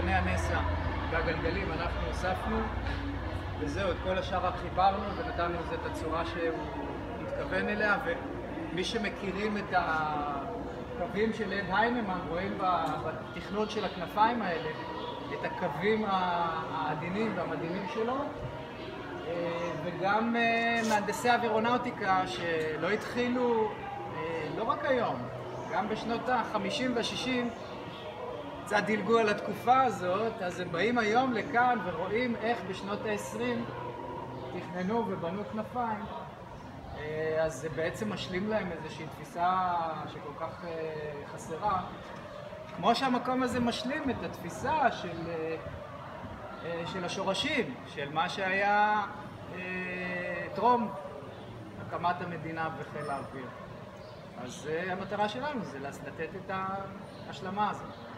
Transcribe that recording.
מתקני הנסע והגלגלים אנחנו הוספנו, וזהו, את כל השאר חיברנו ונתנו לזה את הצורה שהוא התכוון אליה, ומי שמכירים את הקווים של אד היינמן, רואים בתכנות של הכנפיים האלה את הקווים העדינים והמדהימים שלו, אה, וגם אה, מהנדסי אווירונאוטיקה שלא התחילו, אה, לא רק היום, גם בשנות ה-50 וה-60 קצת דילגו על התקופה הזאת, אז הם באים היום לכאן ורואים איך בשנות ה-20 תכננו ובנו כנפיים, אז זה בעצם משלים להם איזושהי תפיסה שכל כך חסרה. כמו שהמקום הזה משלים את התפיסה של, של השורשים, של מה שהיה טרום הקמת המדינה וחיל האוויר. אז המטרה שלנו זה לתת את ההשלמה הזאת.